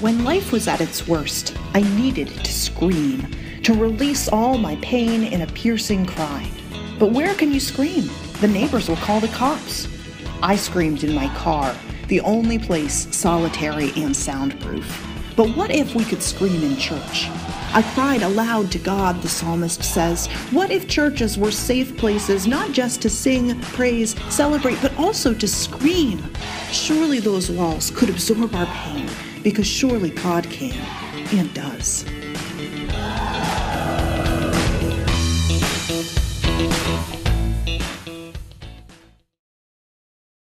When life was at its worst, I needed to scream, to release all my pain in a piercing cry. But where can you scream? The neighbors will call the cops. I screamed in my car, the only place solitary and soundproof. But what if we could scream in church? I cried aloud to God, the psalmist says. What if churches were safe places not just to sing, praise, celebrate, but also to scream? Surely those walls could absorb our pain, because surely God can and does.